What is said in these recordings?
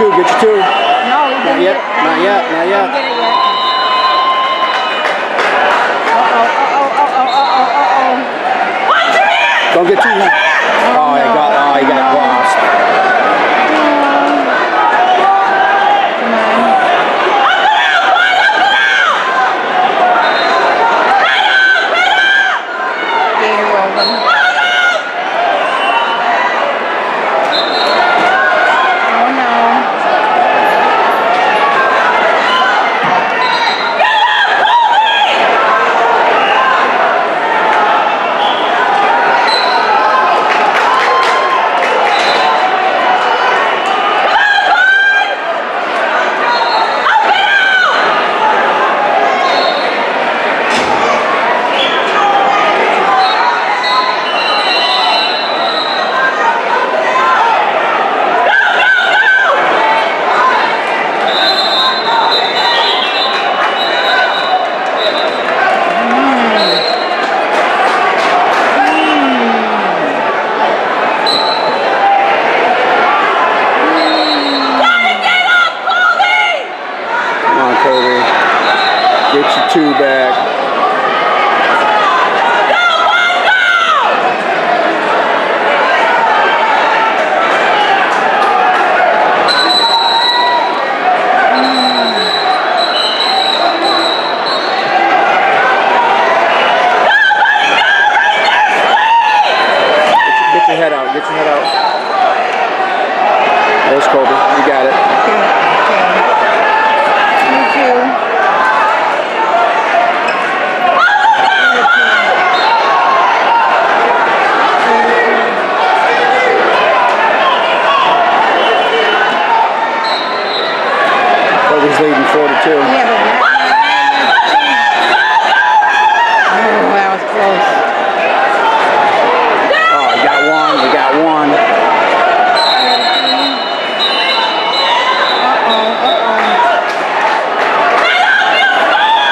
your two. Get your two. No, Not yet. Not yet. Not yet. Didn't yet. Don't get too. Oh, he got. Oh, he got lost. Come on. Gator rolled him. Oh no. Come. Get your two back. Get your head out. Get your head out. There's Colby. You got it.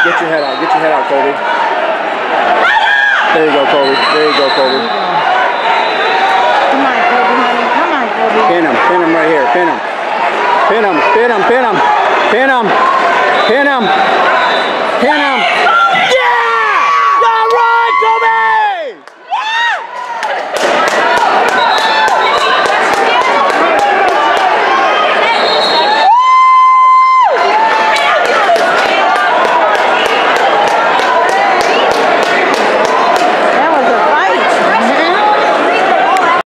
Get your head out. Get your head out, Colby. There you go, Colby. There you go, Colby. Come on, Colby, honey. Come on, Colby. Pin him. Pin him right here. Pin him. Pin him. Pin him. Pin him. Pin him. Pin him.